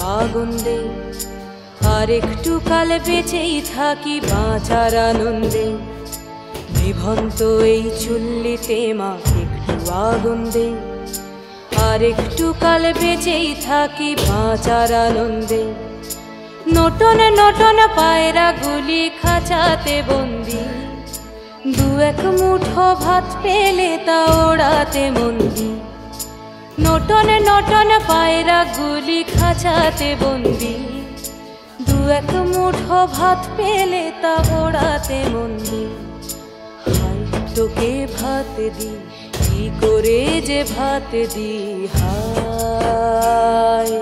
একটু আগুন আর একটু কাল বেঁচেই থাকি বাঁচার আনন্দে। বিভন্ত এই চুল্লিতে মা একটু আগুন দে। আর একটু কাল বেঁচেই থাকি বাঁচার আনন্দে। নটন নটন পায়রা গুলি খাঁচাতে বন্দি। দু এক মুঠো ভাত পেলে তা ওড়াতে মন্দি। নটন নটন পায়রা গুলি খাঁচাতে বন্দি। দু এক মুঠো ভাত পেলে তা ওড়াতে মন্দি। হাই, তোকে ভাত দি কি করে যে ভাত দি হায়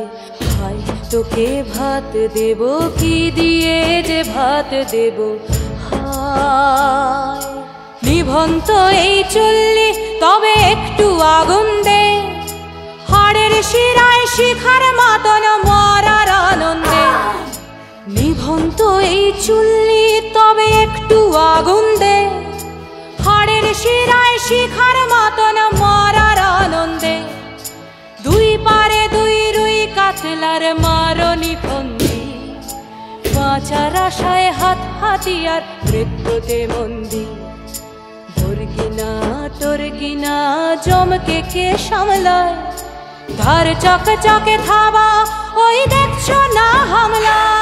হাই, তোকে ভাত দেব, কি দিয়ে যে ভাত দেব? হায় নিভন্ত এই চুল্লি, তবে একটু আগুন দে। হাড়ের শিরায় শিখার মাতন মরার আনন্দে। নিভন্ত এই চুল্লি তবে একটু আগুন দে হাড়ের শিরায় শিখার মাতন মরার আনন্দে। দুই পারে দুই রুই কাতলার মারনি ফন্দি বাঁচার আশায় হাত হাতিয়ার মৃত্যুতে মন্দি ভর্গিনা টর্গিনা জমকে কে সামলায়? ধার চক চকে থাবা ওই দেখছ না হামলায়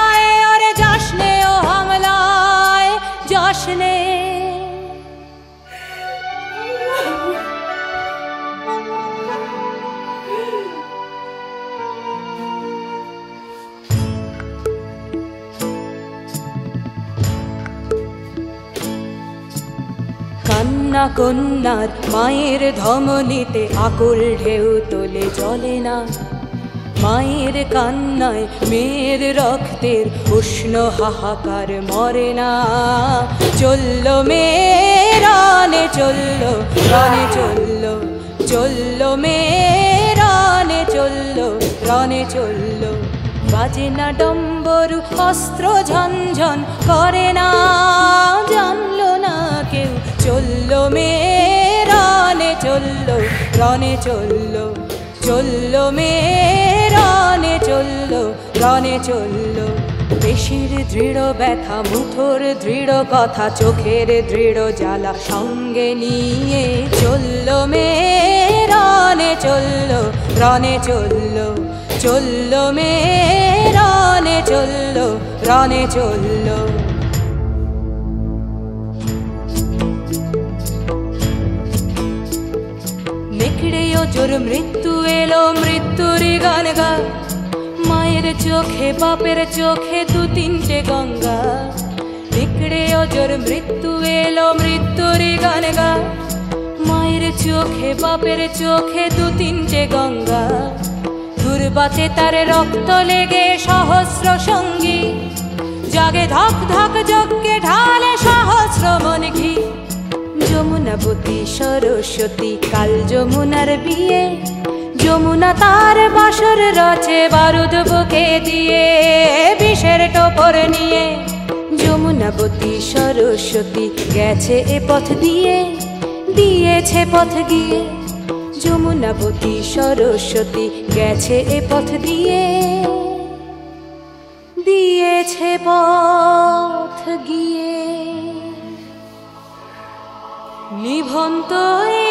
কান্না কন্যার মায়ের ধমনীতে আকুল ঢেউ তোলে জলে না। মায়ের কান্নায় মেয়ের রক্তের উষ্ণ হাহাকার মরে না। চলল মেয়ে রানে, চলল রানে চলল চলল মেয়ে রানে, চলল রানে চলল। বাজে না ডম্বরু, অস্ত্র ঝনঝন করে না। জানলো চলল মে, রানে চলল, রনে চলল, চলল মে, রনে চলল রনে চলল। পেশির দৃঢ় ব্যথা, মুঠোর দৃঢ় কথা, চোখের দৃঢ় জ্বালা সঙ্গে নিয়ে চলল মে, রনে চলল, রনে চলল চলল মে, রনে চলল, রনে চলল। নেকড়েও জোর মৃত্যু এলো মৃত্যুরই গান গা। মায়ের চোখে, বাপের চোখে দু তিনটে গঙ্গা। নেকড়েও জোর মৃত্যু এলো মৃত্যুরই গান গা। মায়ের চোখে, বাপের চোখে দু তিনটে গঙ্গা। দুর্বাতে তার রক্ত লেগে সহস্র সঙ্গী। জাগে ধক ধক যজ্ঞে ঢালে সহস্র মন ঘি। যমুনাবতী সরস্বতী, কাল যমুনার বিয়ে। যমুনা তার বাসর রচে বারুদ বুকে দিয়ে, বিষের টোপর নিয়ে। যমুনাবতী সরস্বতী গেছে এ পথ দিয়ে, দিয়েছে পথ গিয়ে। যমুনাবতী সরস্বতী গেছে এ পথ দিয়ে, দিয়েছে পথ গিয়ে। নিভন্ত এই